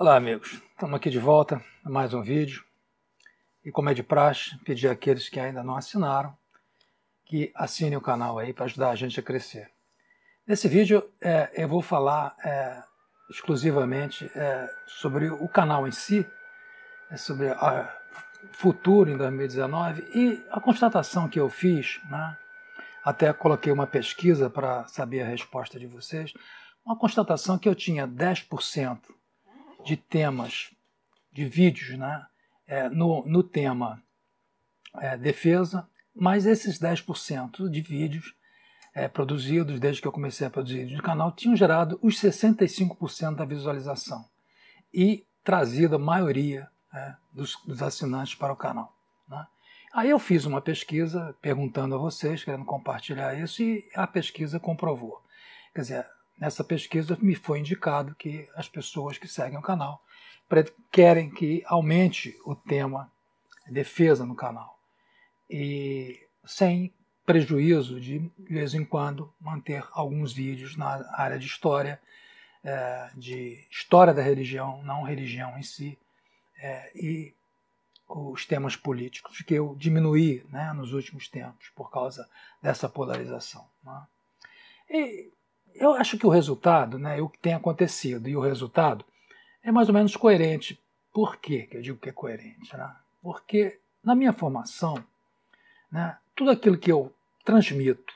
Olá, amigos. Estamos aqui de volta a mais um vídeo. E como é de praxe, pedir àqueles que ainda não assinaram que assinem o canal aí para ajudar a gente a crescer. Nesse vídeo é, eu vou falar é, exclusivamente é, sobre o canal em si, é, sobre o futuro em 2019 e a constatação que eu fiz, né? até coloquei uma pesquisa para saber a resposta de vocês, uma constatação que eu tinha 10% de temas, de vídeos, né, é, no, no tema é, defesa, mas esses 10% de vídeos é, produzidos desde que eu comecei a produzir vídeos no canal tinham gerado os 65% da visualização e trazido a maioria é, dos, dos, assinantes para o canal. Né? Aí eu fiz uma pesquisa perguntando a vocês, querendo compartilhar isso, e a pesquisa comprovou. Quer dizer, nessa pesquisa me foi indicado que as pessoas que seguem o canal querem que aumente o tema defesa no canal. E sem prejuízo de, de vez em quando, manter alguns vídeos na área de história, é, de história da religião, não religião em si, é, e os temas políticos, que eu diminuí né, nos últimos tempos por causa dessa polarização. Né? E eu acho que o resultado, né, o que tem acontecido e o resultado é mais ou menos coerente. Por quê que eu digo que é coerente? Né? Porque na minha formação, né, tudo aquilo que eu transmito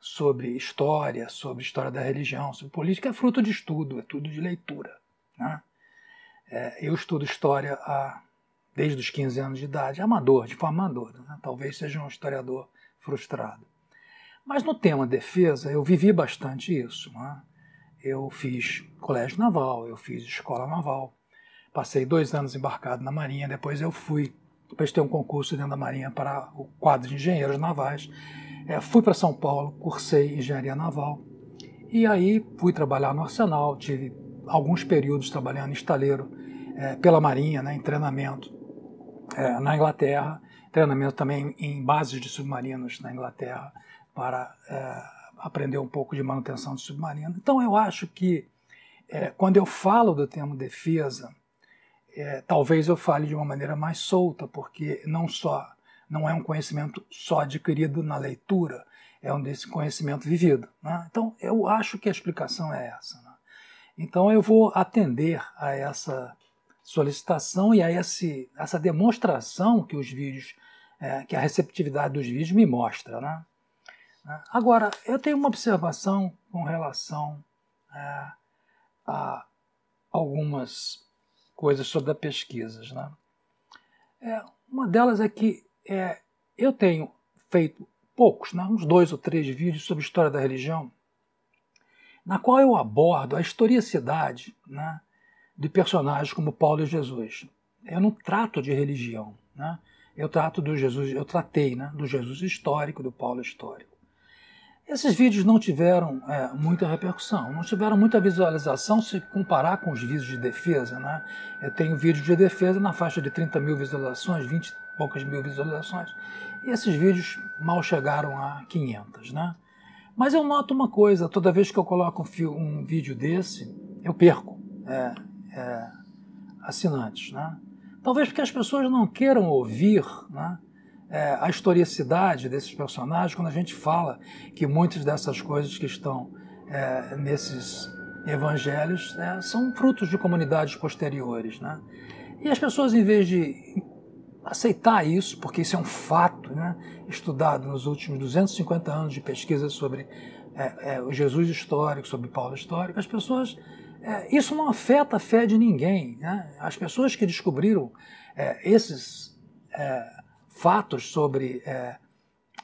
sobre história, sobre história da religião, sobre política, é fruto de estudo, é tudo de leitura. Né? É, eu estudo história há, desde os 15 anos de idade, amador, de forma amadora. Né? Talvez seja um historiador frustrado. Mas no tema defesa, eu vivi bastante isso. Né? Eu fiz colégio naval, eu fiz escola naval, passei dois anos embarcado na Marinha, depois eu fui, prestei um concurso dentro da Marinha para o quadro de engenheiros navais, é, fui para São Paulo, cursei engenharia naval, e aí fui trabalhar no arsenal, tive alguns períodos trabalhando em estaleiro é, pela Marinha, né, em treinamento é, na Inglaterra, treinamento também em bases de submarinos na Inglaterra, para é, aprender um pouco de manutenção de submarino. Então eu acho que é, quando eu falo do termo defesa, é, talvez eu fale de uma maneira mais solta, porque não só não é um conhecimento só adquirido na leitura, é um desse conhecimento vivido. Né? Então eu acho que a explicação é essa. Né? Então eu vou atender a essa solicitação e a esse, essa demonstração que os vídeos, é, que a receptividade dos vídeos me mostra. Né? Agora, eu tenho uma observação com relação é, a algumas coisas sobre as pesquisas. Né? É, uma delas é que é, eu tenho feito poucos, né, uns dois ou três vídeos sobre história da religião, na qual eu abordo a historicidade né, de personagens como Paulo e Jesus. Eu não trato de religião, né? eu trato do Jesus, eu tratei né, do Jesus histórico, do Paulo histórico. Esses vídeos não tiveram é, muita repercussão, não tiveram muita visualização se comparar com os vídeos de defesa. Né? Eu tenho vídeos de defesa na faixa de 30 mil visualizações, 20 e poucas mil visualizações, e esses vídeos mal chegaram a 500. Né? Mas eu noto uma coisa, toda vez que eu coloco um, um vídeo desse, eu perco é, é, assinantes. Né? Talvez porque as pessoas não queiram ouvir né, é, a historicidade desses personagens quando a gente fala que muitas dessas coisas que estão é, nesses evangelhos é, são frutos de comunidades posteriores. Né? E as pessoas, em vez de aceitar isso, porque isso é um fato né, estudado nos últimos 250 anos de pesquisa sobre é, é, o Jesus histórico, sobre Paulo histórico, as pessoas. É, isso não afeta a fé de ninguém. Né? As pessoas que descobriram esses fatos sobre é,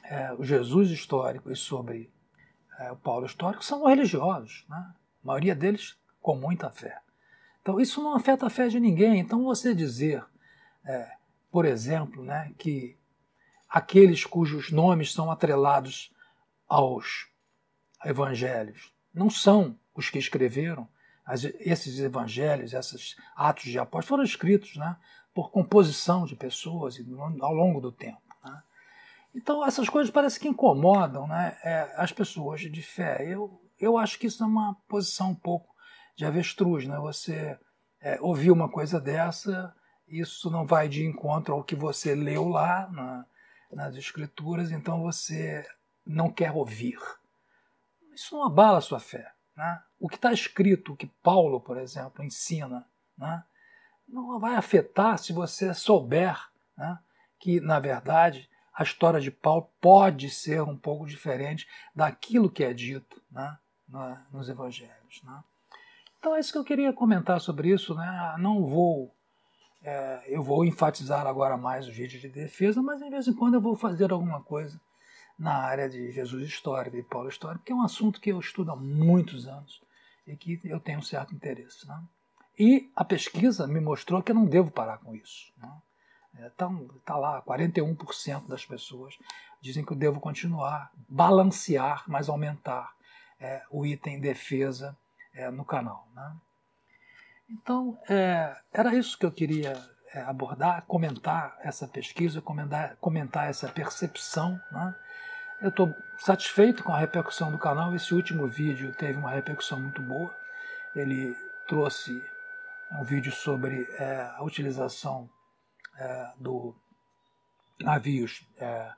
é, o Jesus histórico e sobre é, o Paulo histórico são religiosos, né? a maioria deles com muita fé. Então isso não afeta a fé de ninguém. Então você dizer, é, por exemplo, né, que aqueles cujos nomes são atrelados aos evangelhos não são os que escreveram as, esses evangelhos, esses atos de apóstolos foram escritos né, por composição de pessoas ao longo do tempo. Né? Então, essas coisas parecem que incomodam né, é, as pessoas de fé. Eu, eu acho que isso é uma posição um pouco de avestruz. Né? Você é, ouvir uma coisa dessa, isso não vai de encontro ao que você leu lá na, nas escrituras, então você não quer ouvir. Isso não abala a sua fé. Né? O que está escrito, o que Paulo, por exemplo, ensina, né? Não vai afetar se você souber né? que, na verdade, a história de Paulo pode ser um pouco diferente daquilo que é dito né? nos evangelhos. Né? Então é isso que eu queria comentar sobre isso. Né? Não vou é, eu vou enfatizar agora mais os vídeos de defesa, mas de vez em quando eu vou fazer alguma coisa na área de Jesus histórico, de Paulo histórico, que é um assunto que eu estudo há muitos anos e que eu tenho um certo interesse. Né? E a pesquisa me mostrou que eu não devo parar com isso. Né? Então, está lá, 41% das pessoas dizem que eu devo continuar, balancear, mas aumentar é, o item defesa é, no canal. Né? Então, é, era isso que eu queria é, abordar, comentar essa pesquisa, comentar, comentar essa percepção. Né? Eu estou satisfeito com a repercussão do canal. Esse último vídeo teve uma repercussão muito boa. Ele trouxe um vídeo sobre é, a utilização é, do navios é,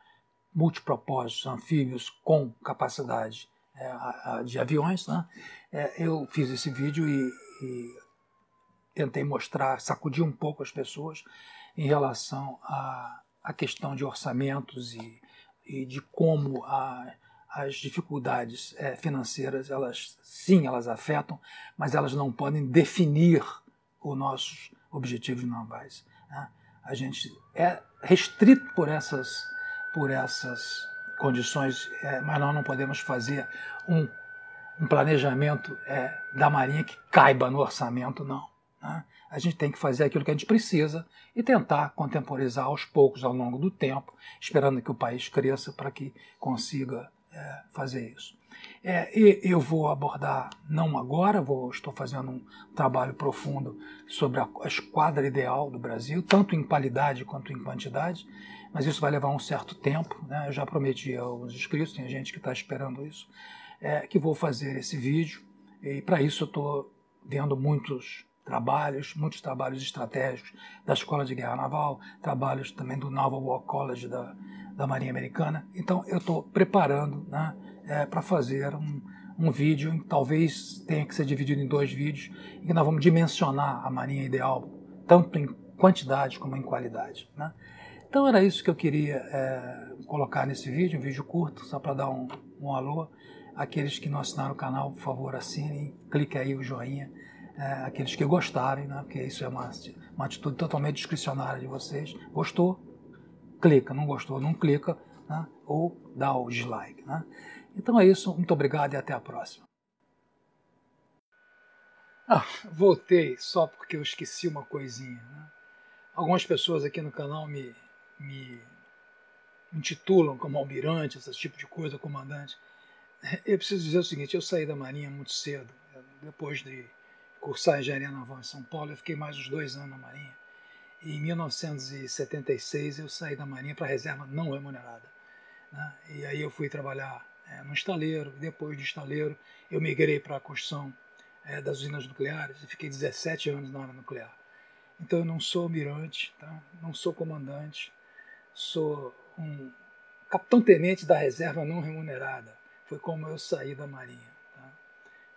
multipropósitos anfíbios com capacidade é, de aviões. Né? É, eu fiz esse vídeo e, e tentei mostrar, sacudir um pouco as pessoas em relação à, à questão de orçamentos e, e de como a, as dificuldades é, financeiras, elas sim, elas afetam, mas elas não podem definir os nossos objetivos navais. Né? A gente é restrito por essas, por essas condições, é, mas nós não podemos fazer um, um planejamento é, da Marinha que caiba no orçamento, não. Né? A gente tem que fazer aquilo que a gente precisa e tentar contemporizar aos poucos, ao longo do tempo, esperando que o país cresça para que consiga é, fazer isso. É, eu vou abordar, não agora, vou, estou fazendo um trabalho profundo sobre a, a esquadra ideal do Brasil, tanto em qualidade quanto em quantidade, mas isso vai levar um certo tempo. Né? Eu já prometi aos inscritos, tem gente que está esperando isso, é, que vou fazer esse vídeo, e para isso eu estou vendo muitos trabalhos, muitos trabalhos estratégicos da Escola de Guerra Naval, trabalhos também do Naval War College da, da Marinha Americana. Então eu estou preparando né, é, para fazer um, um vídeo, talvez tenha que ser dividido em dois vídeos, em que nós vamos dimensionar a Marinha Ideal, tanto em quantidade como em qualidade. Né? Então era isso que eu queria é, colocar nesse vídeo, um vídeo curto, só para dar um, um alô. Aqueles que não assinaram o canal, por favor, assinem, clique aí o joinha é, aqueles que gostarem, né? porque isso é uma, uma atitude totalmente discricionária de vocês. Gostou? Clica, não gostou? Não clica, né? ou dá o dislike. Né? Então é isso, muito obrigado e até a próxima. Ah, voltei só porque eu esqueci uma coisinha. Né? Algumas pessoas aqui no canal me, me intitulam como almirante, esse tipo de coisa, comandante. Eu preciso dizer o seguinte: eu saí da Marinha muito cedo, depois de cursar engenharia naval em São Paulo, eu fiquei mais uns dois anos na Marinha. E em 1976 eu saí da Marinha para reserva não remunerada. Né? E aí eu fui trabalhar é, no estaleiro, depois do estaleiro eu migrei para a construção é, das usinas nucleares e fiquei 17 anos na área nuclear. Então eu não sou almirante, tá? não sou comandante, sou um capitão-tenente da reserva não remunerada. Foi como eu saí da Marinha.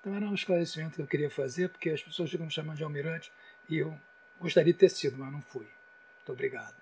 Então era um esclarecimento que eu queria fazer, porque as pessoas ficam me chamando de almirante e eu gostaria de ter sido, mas não fui. Muito obrigado.